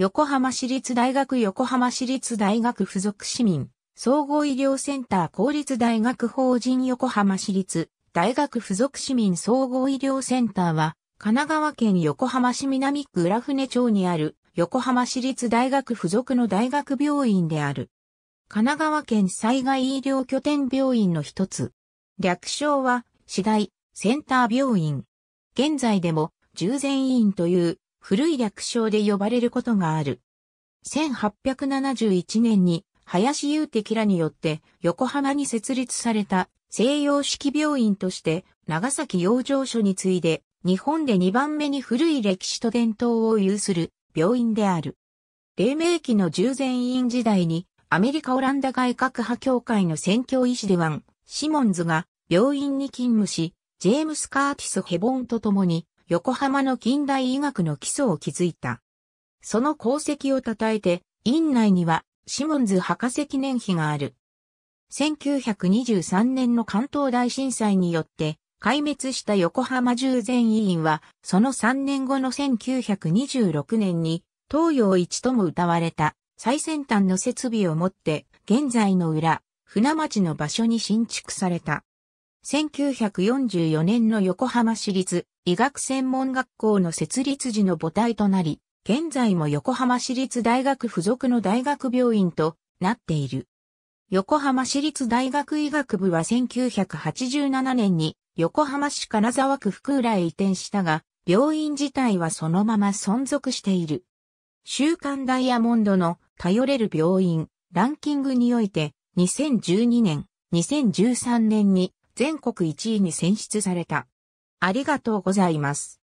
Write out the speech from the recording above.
横浜市立大学横浜市立大学附属市民、総合医療センター公立大学法人横浜市立大学附属市民総合医療センターは、神奈川県横浜市南区浦船町にある横浜市立大学附属の大学病院である。神奈川県災害医療拠点病院の一つ。略称は、市大センター病院。現在でも、従前医院という古い略称で呼ばれることがある。1871年に林雄的らによって横浜に設立された西洋式病院として長崎養生所に次いで日本で2番目に古い歴史と伝統を有する病院である。黎明期の従前院時代にアメリカオランダ外科派協会の宣教医師でワン、シモンズが病院に勤務し、ジェームス・カーティス・ヘボンと共に横浜の近代医学の基礎を築いた。その功績を称えて、院内にはシモンズ博士記念碑がある。1923年の関東大震災によって壊滅した横浜従前医院は、その3年後の1926年に東洋一とも歌われた最先端の設備をもって現在の裏、船町の場所に新築された。1944年の横浜市立医学専門学校の設立時の母体となり、現在も横浜市立大学附属の大学病院となっている。横浜市立大学医学部は1987年に横浜市金沢区福浦へ移転したが、病院自体はそのまま存続している。週刊ダイヤモンドの頼れる病院ランキングにおいて2012年、2013年に全国1位に選出された。ありがとうございます。